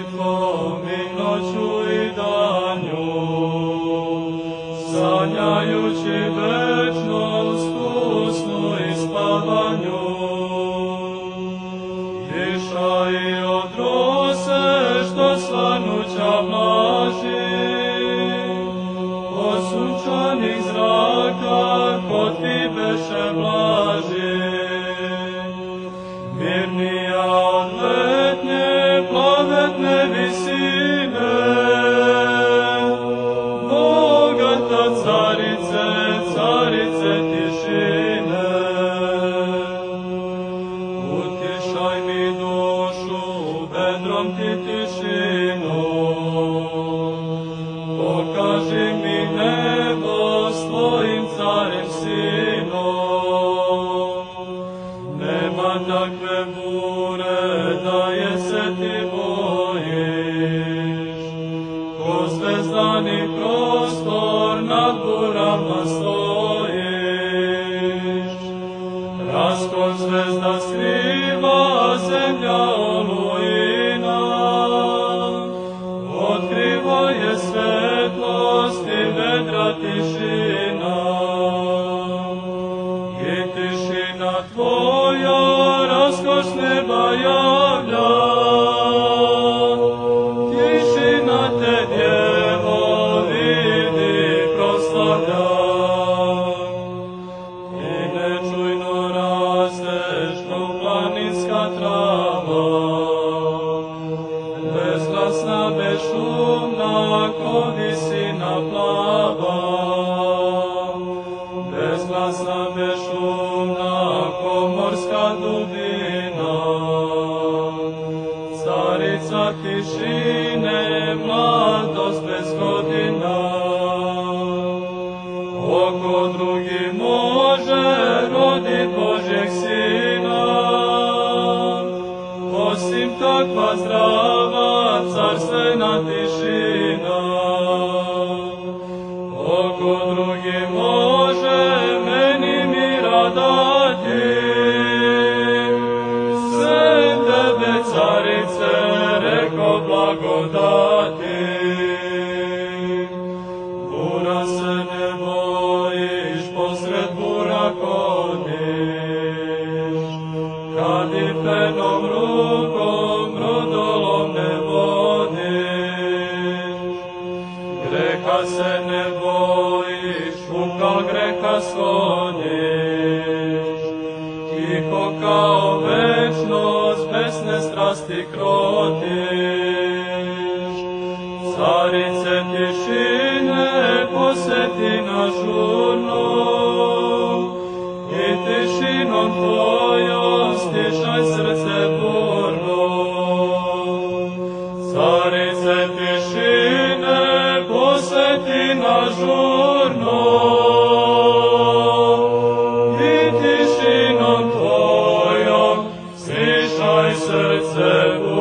molitvom i noću i danju, sanjajući večnom skusnu i spavanju. Tiša i odrose što svanuća mlaži, od sunčanih zraka kod ti beše mlaži. Святий тишину, покажи мені небо з твоїм царем сином, нема так не буде, дає се ти боїш, по звезданий Carica tišine, mladost bez godina. Oko drugi može rodit Božjeg sina, osim takva zdrava carstvena tišina. Oko drugi može blagodati. Bura se ne bojiš, posred bura kodiš, kad i penom rukom brodolom ne vodiš. Se ne bojiš, uka greha skloniš, tiho kao večnost, besne strasti krotiš. Царице тишине, посети наш урну, и тишином Твоя стишай серце бурно. Царице тишине, посети наш урну, и тишином Твоя стишай серце бурно.